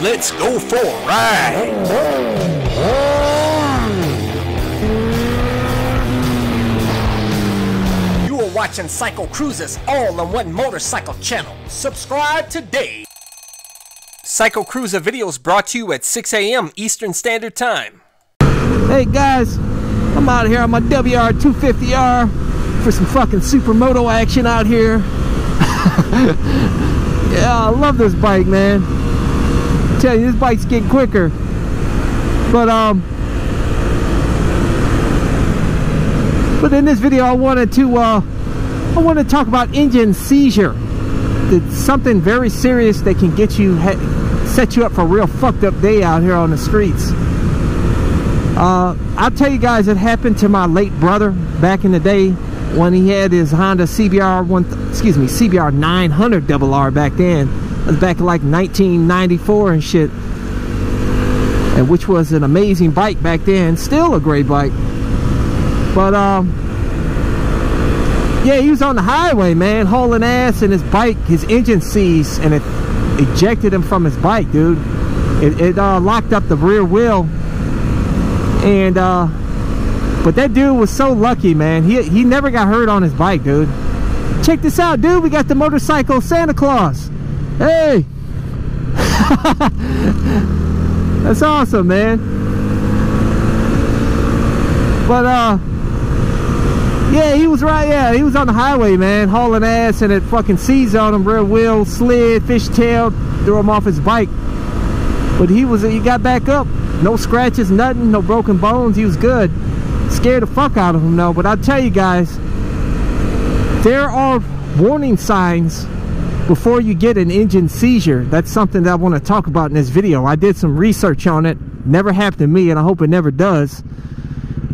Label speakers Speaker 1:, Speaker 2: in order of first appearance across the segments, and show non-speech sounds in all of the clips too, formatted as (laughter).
Speaker 1: Let's go for a ride. You are watching CycleCruza's all on one motorcycle channel. Subscribe today. CycleCruza videos brought to you at 6 a.m. Eastern Standard Time.
Speaker 2: Hey guys, I'm out here on my WR250R for some fucking supermoto action out here. (laughs) yeah, I love this bike, man. Tell you, this bike's getting quicker. But um, but in this video, I wanted to uh, I want to talk about engine seizure. It's something very serious that can get you set you up for a real fucked up day out here on the streets. Uh, I'll tell you guys, it happened to my late brother back in the day when he had his Honda CBR one, excuse me, CBR 900 double R back then. Back in like 1994 and shit, and which was an amazing bike back then. Still a great bike, but um, yeah, he was on the highway, man, hauling ass, and his bike, his engine seized, and it ejected him from his bike, dude. It, it uh, locked up the rear wheel. And uh but that dude was so lucky man. He he never got hurt on his bike dude. Check this out dude. We got the motorcycle santa claus hey (laughs) that's awesome man but uh yeah he was right yeah he was on the highway man hauling ass and it fucking seized on him rear wheel slid fishtailed threw him off his bike but he was he got back up no scratches, nothing, no broken bones. He was good. Scared the fuck out of him though. But I'll tell you guys, there are warning signs before you get an engine seizure. That's something that I want to talk about in this video. I did some research on it. Never happened to me and I hope it never does.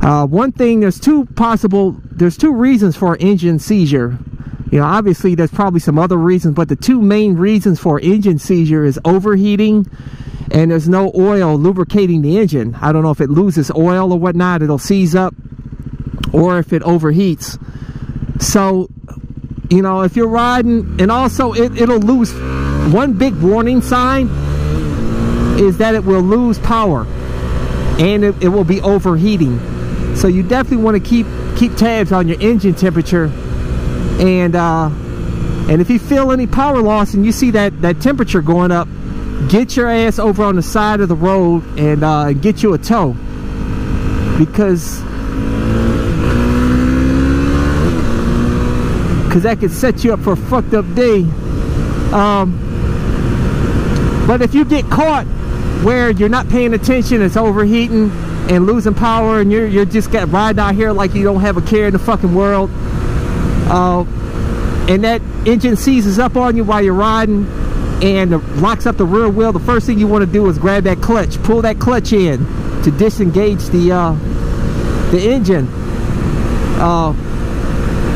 Speaker 2: Uh, one thing, there's two possible, there's two reasons for engine seizure. You know, obviously there's probably some other reasons, but the two main reasons for engine seizure is overheating and there's no oil lubricating the engine. I don't know if it loses oil or whatnot, it'll seize up, or if it overheats. So, you know, if you're riding, and also it, it'll lose, one big warning sign is that it will lose power and it, it will be overheating. So you definitely want to keep keep tabs on your engine temperature and uh, and if you feel any power loss and you see that that temperature going up get your ass over on the side of the road and uh, get you a tow because because that could set you up for a fucked up day um, but if you get caught where you're not paying attention it's overheating and losing power and you're, you're just got riding out here like you don't have a care in the fucking world uh, and that engine seizes up on you while you're riding and locks up the rear wheel, the first thing you want to do is grab that clutch, pull that clutch in to disengage the uh, the engine. Uh,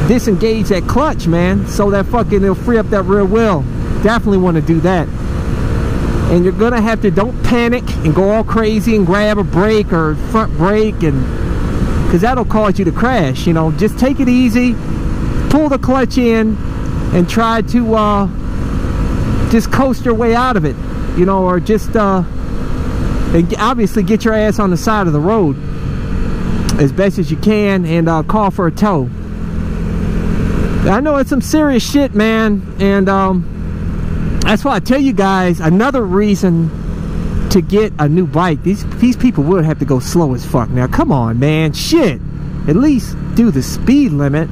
Speaker 2: disengage that clutch, man, so that fucking it'll free up that rear wheel. Definitely want to do that. And you're gonna have to don't panic and go all crazy and grab a brake or front brake and because that'll cause you to crash. You know, just take it easy, pull the clutch in, and try to. Uh, just coast your way out of it, you know, or just uh, and obviously get your ass on the side of the road as best as you can and uh, call for a tow. I know it's some serious shit, man, and um, that's why I tell you guys another reason to get a new bike. These these people would have to go slow as fuck. Now, come on, man, shit. At least do the speed limit.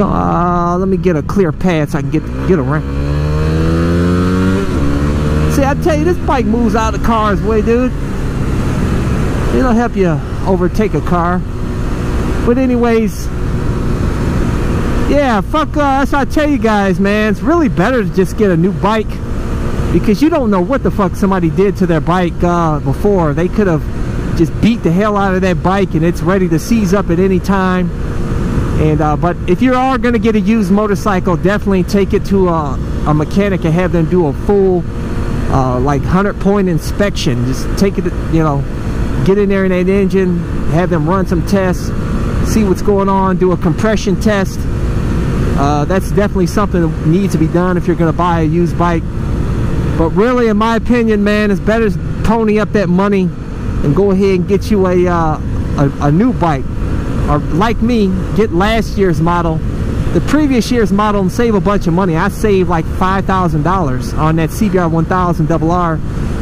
Speaker 2: Uh, let me get a clear path so I can get get around. See, I tell you, this bike moves out of the car's way, dude. It'll help you overtake a car. But anyways, yeah, fuck uh, that's what I tell you guys, man. It's really better to just get a new bike because you don't know what the fuck somebody did to their bike uh, before. They could have just beat the hell out of that bike and it's ready to seize up at any time. And uh, but if you are going to get a used motorcycle, definitely take it to a, a mechanic and have them do a full uh, like 100 point inspection. Just take it, you know, get in there in that engine, have them run some tests, see what's going on, do a compression test. Uh, that's definitely something that needs to be done if you're going to buy a used bike. But really, in my opinion, man, it's better to pony up that money and go ahead and get you a, uh, a, a new bike. Or like me, get last year's model, the previous year's model and save a bunch of money. I saved like $5,000 on that CBR 1000 RR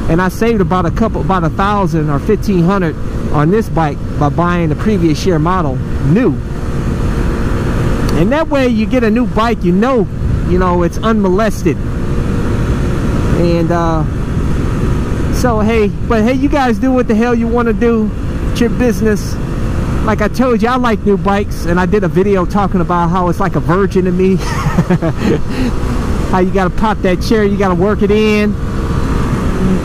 Speaker 2: and I saved about a couple, about a thousand or 1500 on this bike by buying the previous year model new. And that way you get a new bike, you know, you know, it's unmolested. And uh, so, hey, but hey, you guys do what the hell you want to do. It's your business. Like I told you, I like new bikes, and I did a video talking about how it's like a virgin to me. (laughs) how you got to pop that chair, you got to work it in.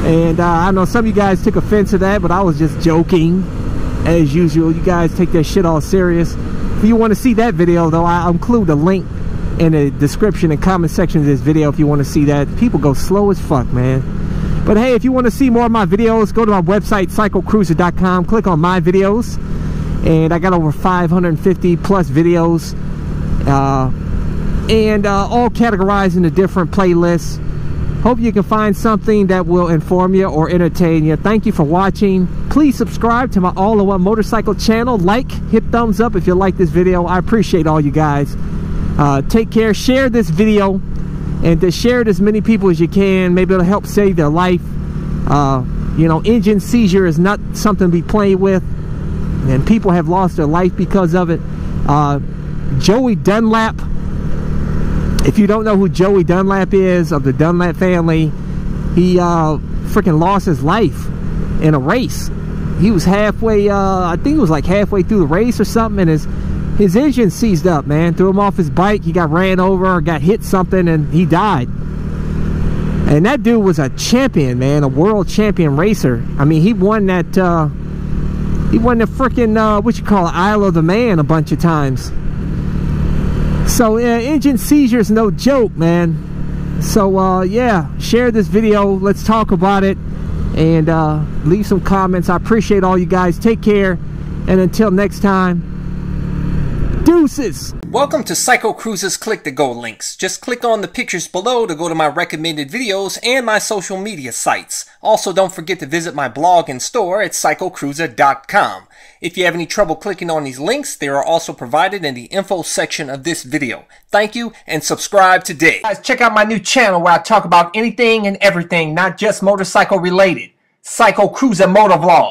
Speaker 2: And uh, I know some of you guys took offense to that, but I was just joking. As usual, you guys take that shit all serious. If you want to see that video, though, I'll include a link in the description and comment section of this video if you want to see that. People go slow as fuck, man. But hey, if you want to see more of my videos, go to my website, cyclecruza.com. Click on my videos. And I got over 550 plus videos. Uh, and uh, all categorized into different playlists. Hope you can find something that will inform you or entertain you. Thank you for watching. Please subscribe to my All-in-One Motorcycle channel. Like, hit thumbs up if you like this video. I appreciate all you guys. Uh, take care. Share this video and to share it as many people as you can. Maybe it'll help save their life. Uh, you know, engine seizure is not something to be played with. And people have lost their life because of it. Uh, Joey Dunlop if you don't know who Joey Dunlop is of the Dunlop family, he uh, freaking lost his life in a race. He was halfway, uh, I think it was like halfway through the race or something, and his his engine seized up, man. Threw him off his bike. He got ran over, got hit something, and he died. And that dude was a champion, man, a world champion racer. I mean, he won that, uh, he won the freaking, uh, what you call it, Isle of the Man a bunch of times. So engine seizure is no joke, man. So uh, yeah, share this video. Let's talk about it and uh, leave some comments. I appreciate all you guys. Take care, and until next time, deuces.
Speaker 1: Welcome to CycleCruza's Click to Go links. Just click on the pictures below to go to my recommended videos and my social media sites. Also, don't forget to visit my blog and store at cyclecruza.com. If you have any trouble clicking on these links, they are also provided in the info section of this video. Thank you and subscribe today. Guys, check out my new channel where I talk about anything and everything, not just motorcycle related. CycleCruza Motor Motovlog.